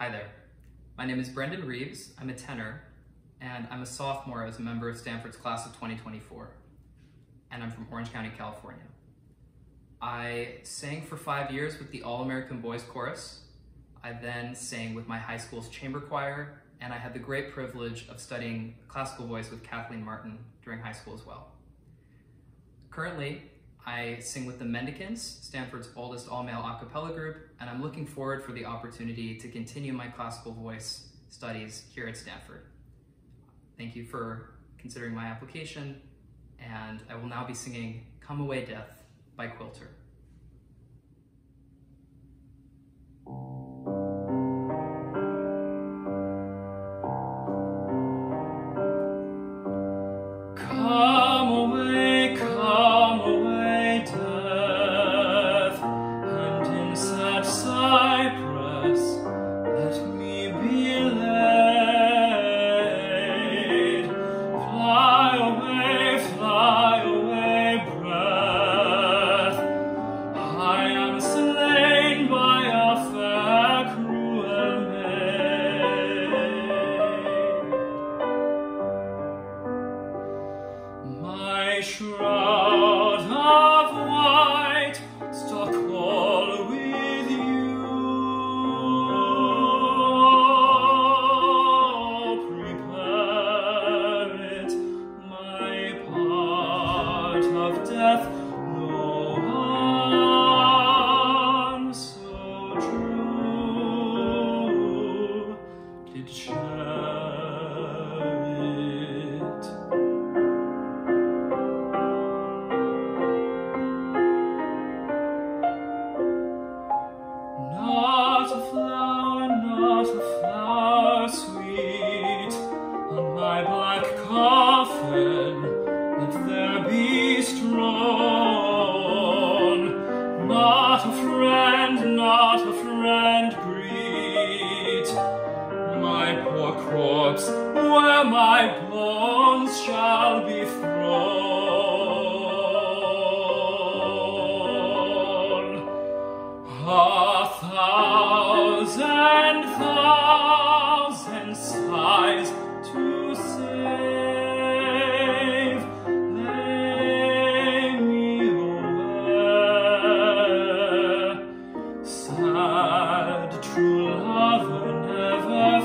Hi there. My name is Brendan Reeves. I'm a tenor, and I'm a sophomore as a member of Stanford's class of 2024. And I'm from Orange County, California. I sang for five years with the All-American Boys Chorus. I then sang with my high school's chamber choir, and I had the great privilege of studying classical voice with Kathleen Martin during high school as well. Currently, I sing with the Mendicants, Stanford's oldest all-male a cappella group, and I'm looking forward for the opportunity to continue my classical voice studies here at Stanford. Thank you for considering my application, and I will now be singing Come Away Death by Quilter. shrine. Where my bones shall be thrown. A thousand, thousand sighs to save, lay me away. Sad true lover never